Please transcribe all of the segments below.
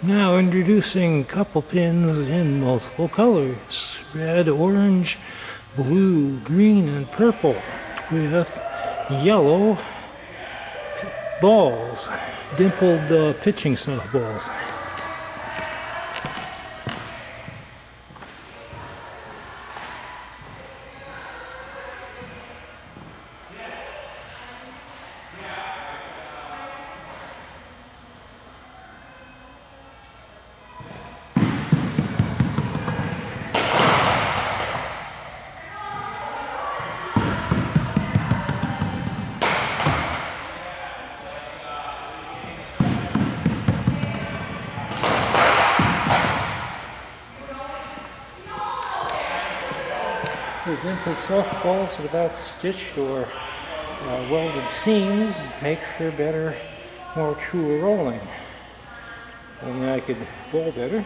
Now introducing a Cupplepins in multiple colors. Red, orange, blue, green, and purple with yellow balls, dimpled uh, pitching softballs. The dimpled softballs without stitched or uh, welded seams make for better, more truer rolling. Only I could bowl better.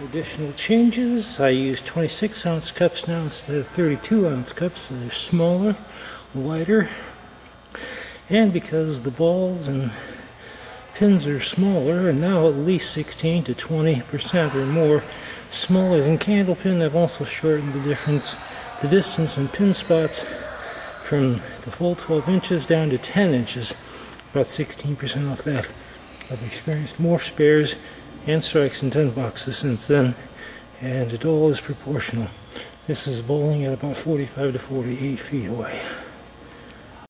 Additional changes, I use 26 ounce cups now instead of 32 ounce cups, so they're smaller, wider, and because the balls and pins are smaller, and now at least 16 to 20 percent or more smaller than candle pin, I've also shortened the difference, the distance in pin spots from the full 12 inches down to 10 inches, about 16 percent off that. I've experienced more spares and strikes in 10 boxes since then, and it all is proportional. This is bowling at about 45 to 48 feet away.